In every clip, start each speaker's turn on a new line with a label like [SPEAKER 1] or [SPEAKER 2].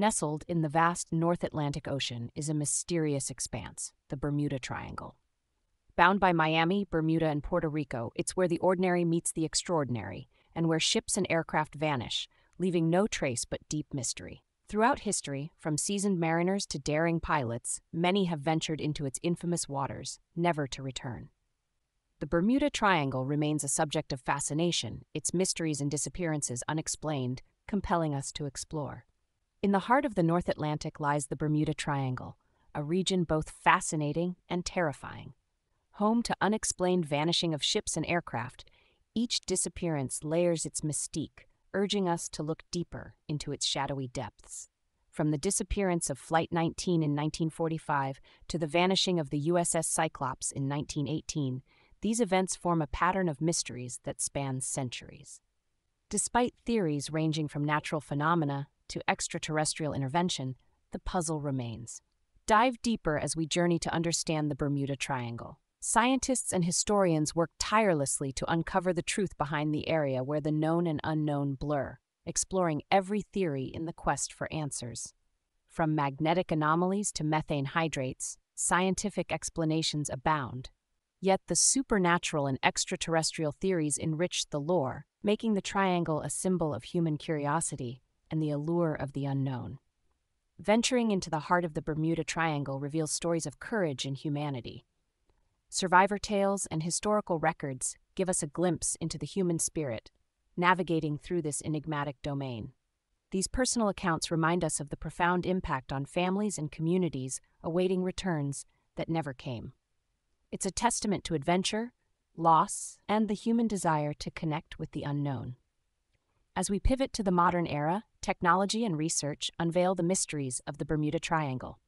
[SPEAKER 1] Nestled in the vast North Atlantic Ocean is a mysterious expanse, the Bermuda Triangle. Bound by Miami, Bermuda, and Puerto Rico, it's where the ordinary meets the extraordinary, and where ships and aircraft vanish, leaving no trace but deep mystery. Throughout history, from seasoned mariners to daring pilots, many have ventured into its infamous waters, never to return. The Bermuda Triangle remains a subject of fascination, its mysteries and disappearances unexplained, compelling us to explore. In the heart of the North Atlantic lies the Bermuda Triangle, a region both fascinating and terrifying. Home to unexplained vanishing of ships and aircraft, each disappearance layers its mystique, urging us to look deeper into its shadowy depths. From the disappearance of Flight 19 in 1945 to the vanishing of the USS Cyclops in 1918, these events form a pattern of mysteries that spans centuries. Despite theories ranging from natural phenomena to extraterrestrial intervention, the puzzle remains. Dive deeper as we journey to understand the Bermuda Triangle. Scientists and historians work tirelessly to uncover the truth behind the area where the known and unknown blur, exploring every theory in the quest for answers. From magnetic anomalies to methane hydrates, scientific explanations abound. Yet the supernatural and extraterrestrial theories enrich the lore, making the triangle a symbol of human curiosity and the allure of the unknown. Venturing into the heart of the Bermuda Triangle reveals stories of courage and humanity. Survivor tales and historical records give us a glimpse into the human spirit, navigating through this enigmatic domain. These personal accounts remind us of the profound impact on families and communities awaiting returns that never came. It's a testament to adventure, loss, and the human desire to connect with the unknown. As we pivot to the modern era, technology and research unveil the mysteries of the Bermuda Triangle.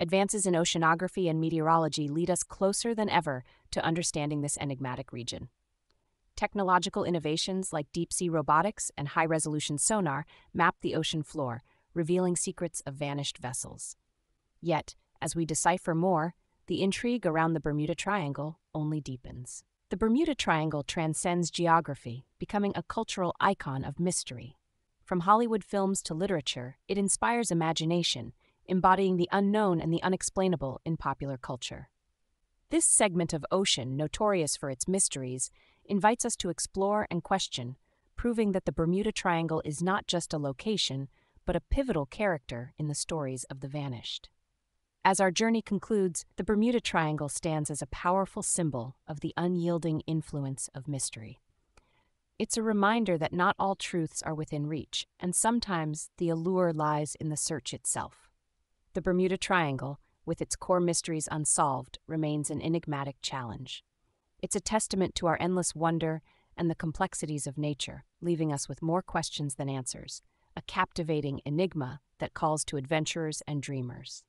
[SPEAKER 1] Advances in oceanography and meteorology lead us closer than ever to understanding this enigmatic region. Technological innovations like deep sea robotics and high resolution sonar map the ocean floor, revealing secrets of vanished vessels. Yet, as we decipher more, the intrigue around the Bermuda Triangle only deepens. The Bermuda Triangle transcends geography, becoming a cultural icon of mystery. From Hollywood films to literature, it inspires imagination, embodying the unknown and the unexplainable in popular culture. This segment of ocean, notorious for its mysteries, invites us to explore and question, proving that the Bermuda Triangle is not just a location, but a pivotal character in the stories of the vanished. As our journey concludes, the Bermuda Triangle stands as a powerful symbol of the unyielding influence of mystery. It's a reminder that not all truths are within reach, and sometimes the allure lies in the search itself. The Bermuda Triangle, with its core mysteries unsolved, remains an enigmatic challenge. It's a testament to our endless wonder and the complexities of nature, leaving us with more questions than answers, a captivating enigma that calls to adventurers and dreamers.